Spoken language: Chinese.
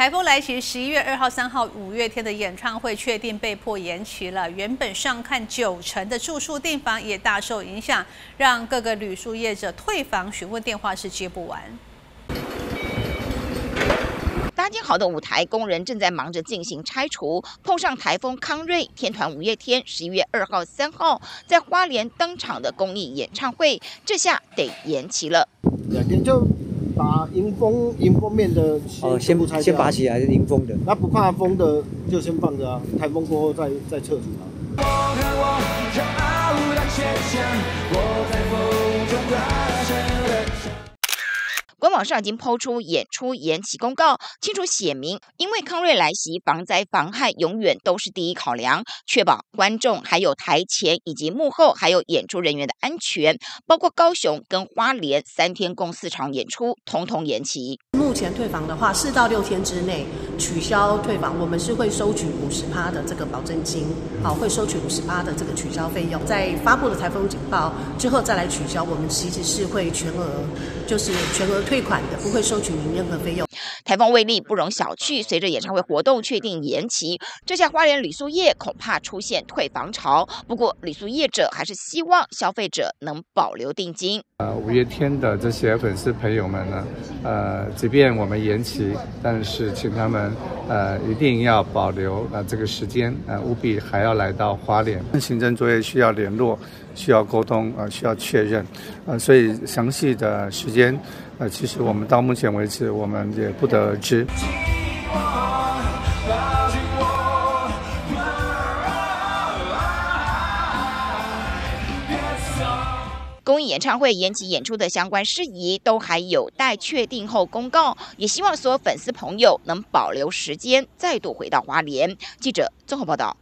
台风来袭，十一月二号、三号五月天的演唱会确定被迫延期了。原本上看九成的住宿订房也大受影响，让各个旅宿业者退房询问电话是接不完。搭建好的舞台，工人正在忙着进行拆除。碰上台风康瑞，天团五月天十一月二号、三号在花莲登场的公益演唱会，这下得延期了。两天就。把迎风迎风面的哦，先不拆先拔起来，迎风的。那不怕风的就先放着啊，台风过后再再撤除它。网上已经抛出演出延期公告，清楚写明，因为康瑞来袭，防灾防害永远都是第一考量，确保观众还有台前以及幕后还有演出人员的安全，包括高雄跟花莲三天共四场演出，统统延期。目前退房的话，四到六天之内取消退房，我们是会收取五十趴的这个保证金，好，会收取五十趴的这个取消费用。在发布了台风警报之后再来取消，我们其实是会全额，就是全额退款的，不会收取您任何费用。台风威力不容小觑，随着演唱会活动确定延期，这下花莲旅宿业恐怕出现退房潮。不过，旅宿业者还是希望消费者能保留定金。呃，五月天的这些粉丝朋友们呢，呃，即便我们延期，但是请他们呃一定要保留呃这个时间，呃务必还要来到花莲。行政作业需要联络，需要沟通，呃需要确认，呃所以详细的时间。呃，其实我们到目前为止，我们也不得而知。公益演唱会延期演出的相关事宜，都还有待确定后公告。也希望所有粉丝朋友能保留时间，再度回到华联。记者综合报道。